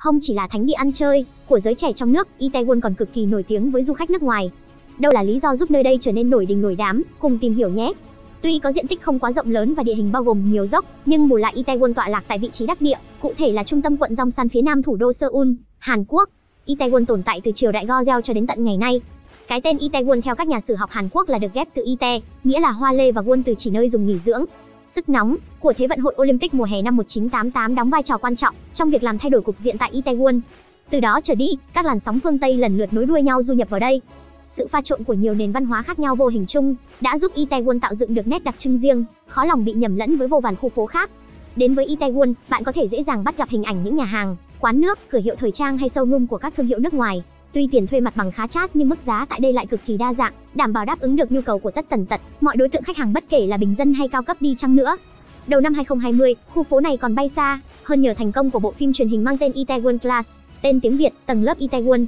không chỉ là thánh địa ăn chơi của giới trẻ trong nước, Itaewon còn cực kỳ nổi tiếng với du khách nước ngoài. Đâu là lý do giúp nơi đây trở nên nổi đình nổi đám, cùng tìm hiểu nhé. Tuy có diện tích không quá rộng lớn và địa hình bao gồm nhiều dốc, nhưng bù lại Itaewon tọa lạc tại vị trí đắc địa, cụ thể là trung tâm quận Dongsan phía nam thủ đô Seoul, Hàn Quốc. Itaewon tồn tại từ triều đại Goryeo cho đến tận ngày nay. Cái tên Itaewon theo các nhà sử học Hàn Quốc là được ghép từ Ite, nghĩa là hoa lê và won từ chỉ nơi dùng nghỉ dưỡng. Sức nóng của Thế vận hội Olympic mùa hè năm 1988 đóng vai trò quan trọng trong việc làm thay đổi cục diện tại Itaewon. Từ đó trở đi, các làn sóng phương Tây lần lượt nối đuôi nhau du nhập vào đây. Sự pha trộn của nhiều nền văn hóa khác nhau vô hình chung đã giúp Itaewon tạo dựng được nét đặc trưng riêng, khó lòng bị nhầm lẫn với vô vàn khu phố khác. Đến với Itaewon, bạn có thể dễ dàng bắt gặp hình ảnh những nhà hàng, quán nước, cửa hiệu thời trang hay showroom của các thương hiệu nước ngoài. Tuy tiền thuê mặt bằng khá chát nhưng mức giá tại đây lại cực kỳ đa dạng, đảm bảo đáp ứng được nhu cầu của tất tần tật, mọi đối tượng khách hàng bất kể là bình dân hay cao cấp đi chăng nữa. Đầu năm 2020, khu phố này còn bay xa, hơn nhờ thành công của bộ phim truyền hình mang tên Itaewon Class, tên tiếng Việt, tầng lớp Itaewon.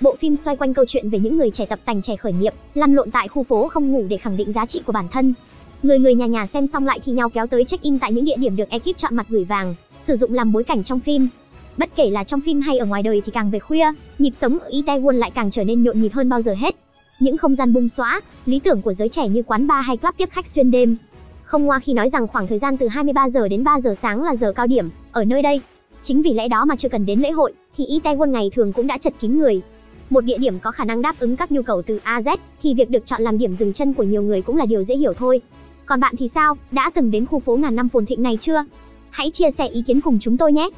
Bộ phim xoay quanh câu chuyện về những người trẻ tập tành trẻ khởi nghiệp, lăn lộn tại khu phố không ngủ để khẳng định giá trị của bản thân. Người người nhà nhà xem xong lại thì nhau kéo tới check-in tại những địa điểm được ekip chọn mặt gửi vàng, sử dụng làm bối cảnh trong phim. Bất kể là trong phim hay ở ngoài đời thì càng về khuya, nhịp sống ở Itaewon lại càng trở nên nhộn nhịp hơn bao giờ hết. Những không gian bung xóa, lý tưởng của giới trẻ như quán bar hay club tiếp khách xuyên đêm. Không ngoa khi nói rằng khoảng thời gian từ 23 giờ đến 3 giờ sáng là giờ cao điểm ở nơi đây. Chính vì lẽ đó mà chưa cần đến lễ hội thì Itaewon ngày thường cũng đã chật kín người. Một địa điểm có khả năng đáp ứng các nhu cầu từ A Z thì việc được chọn làm điểm dừng chân của nhiều người cũng là điều dễ hiểu thôi. Còn bạn thì sao? Đã từng đến khu phố ngàn năm phồn thịnh này chưa? Hãy chia sẻ ý kiến cùng chúng tôi nhé!